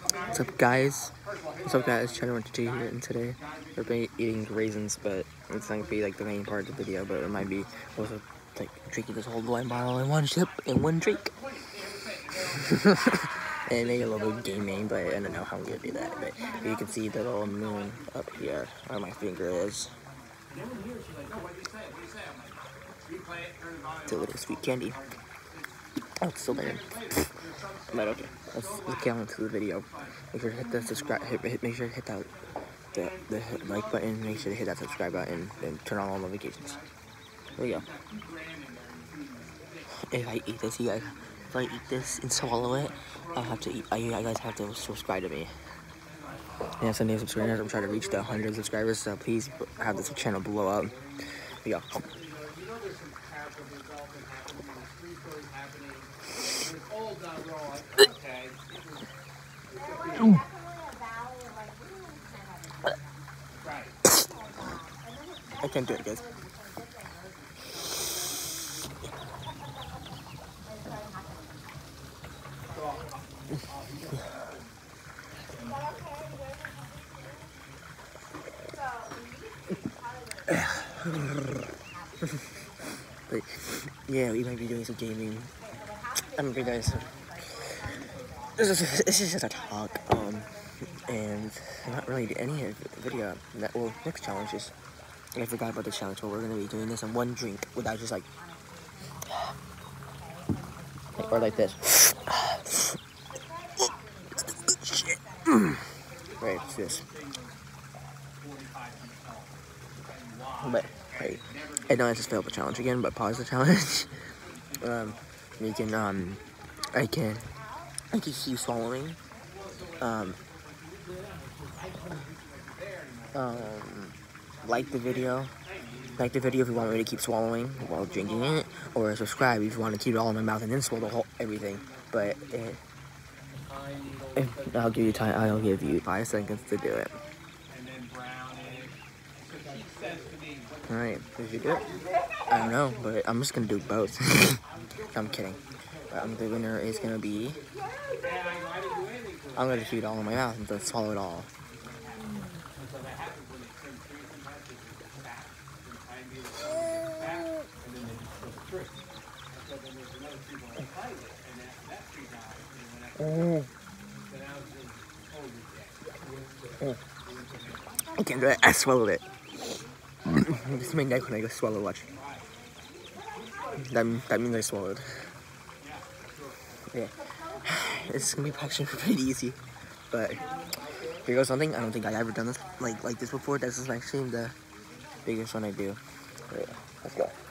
What's up, guys? What's up, guys? Channel One Two here, and today we're be eating raisins, but it's not gonna be like the main part of the video, but it might be also like drinking this whole wine bottle in one sip in one drink. and maybe a little bit gaming, but I don't know how I'm gonna do that. But you can see the little moon up here where my finger is. It's a little sweet candy. Oh, it's still there. But okay, let's, let's get on to the video. Make sure to hit the subscribe. Hit, hit, make sure to hit that the, the like button. Make sure to hit that subscribe button and turn on all notifications. Here we go. If I eat this, you guys, if I eat this and swallow it, I'll have to eat. I, you guys have to subscribe to me. Yeah, so new subscribers. I'm trying to reach the 100 subscribers, so please have this channel blow up. Here we go. I can't do it, guys. yeah, we might be doing some gaming. I don't know guys. This is, this is just a talk, um, and not really any video. That well, next challenge is I forgot about the challenge, but we're gonna be doing this in one drink without just like, or like this. Shit. Right, it's this. But hey, I know I just failed the challenge again, but pause the challenge. um, you can um, I can, I can keep swallowing. Um, um, like the video. Like the video if you want me to keep swallowing while drinking it, or subscribe if you want to keep it all in my mouth and then swallow the whole everything. But it, I'll give you time. I'll give you five seconds to do it. All right, did you do it? I don't know, but I'm just gonna do both. I'm kidding. Um, the winner is gonna be. I'm gonna it all in my mouth and then swallow it all. Oh. I can't do it. I swallowed it. This is my neck when I go swallow. Watch. That, that means I swallowed. Yeah. Is gonna be actually pretty easy. But here goes something. I don't think I've ever done this like like this before. This is actually the biggest one I do. Yeah, let's go. Oh.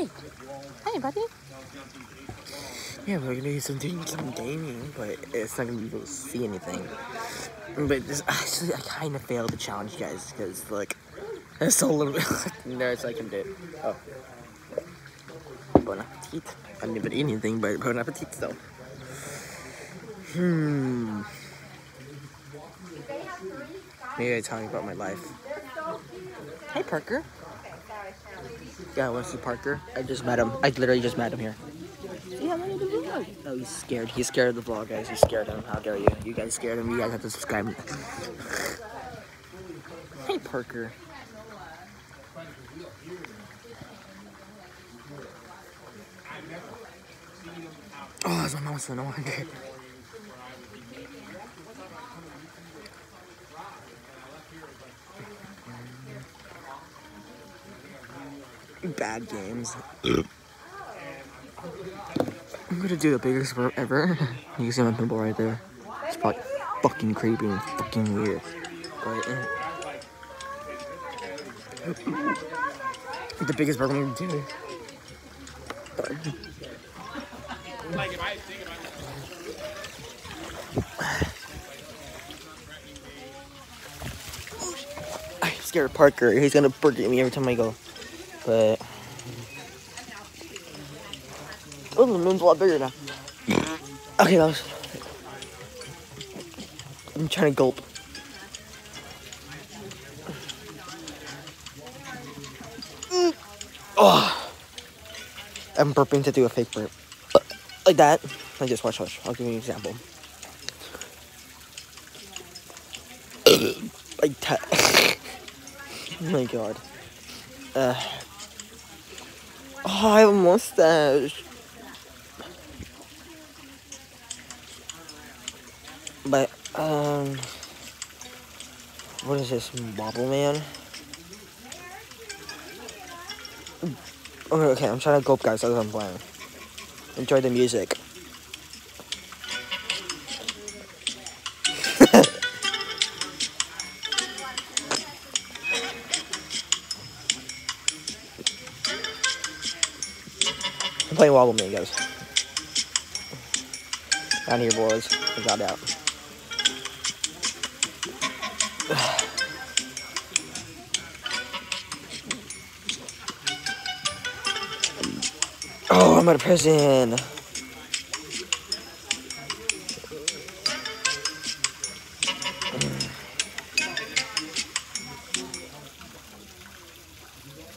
Hi. Hi, buddy. Yeah, we're gonna do some doing some gaming, but it's not gonna be able to see anything. But this actually, I kind of failed the challenge, guys, because look, there's so little nerds I can do. Oh, bon appetit. I didn't even eat anything, but bon appetit still. Hmm. Maybe I tell you about my life. Hey, Parker. Yeah, I want to see Parker. I just met him. I literally just met him here. Yeah, Oh, he's scared. He's scared of the vlog, guys. He's scared of him. How dare you? You guys scared him. You guys have to subscribe. hey, Parker. Oh, that's my mom's phone. No wonder. Bad games. I'm gonna do the biggest burp ever. you can see my pimple right there. It's probably fucking creepy and fucking weird. But, uh, the biggest burp I'm gonna do. I'm scared of Parker. He's gonna bark at me every time I go. But oh, the moon's a lot bigger now. Okay, that was. I'm trying to gulp. Oh, I'm burping to do a fake burp, like that. I just watch, watch. I'll give you an example. like that. oh my god. Uh. I have a mustache. But, um, what is this, Wobble Man? Okay, okay, I'm trying to gulp, guys, as I'm playing. Enjoy the music. Playing Wobble guys. Down here, boys. We got out. Oh, I'm out of prison.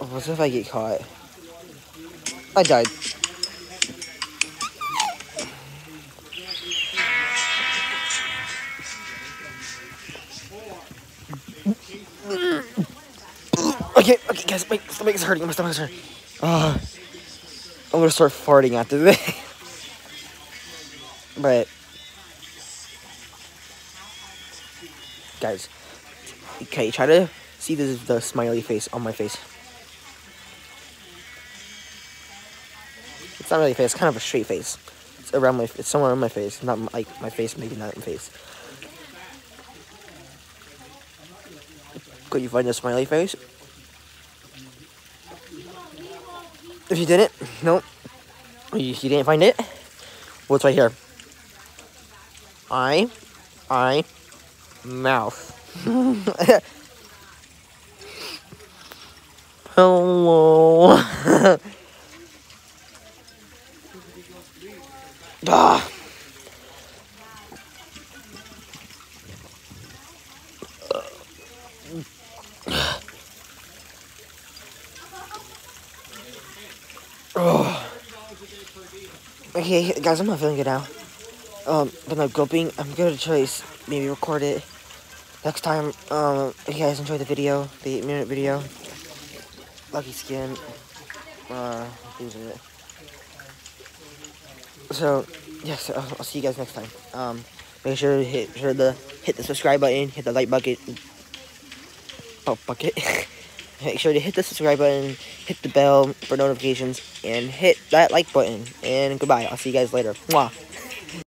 Oh, what if I get caught? I died. Okay, okay, guys, my stomach is hurting. My stomach is hurting. Uh, I'm gonna start farting after this. but, guys, okay, try to see the, the smiley face on my face. It's not really a face, it's kind of a straight face. It's around my, it's somewhere on my face, not like my face, maybe not my face. Could you find the smiley face? If you didn't, nope. You, you didn't find it? What's right here? I, I, mouth. Hello. ah. Oh. Okay, guys, I'm not feeling good now. Um, but I'm gulping. I'm gonna try to maybe record it next time. Um, if you guys enjoyed the video, the 8 minute video. Lucky skin. Uh, losing it. So, yes, I'll, I'll see you guys next time. Um, make sure to hit sure to hit the subscribe button, hit the like bucket. Oh, bucket. Make sure to hit the subscribe button, hit the bell for notifications, and hit that like button. And goodbye. I'll see you guys later. Mwah.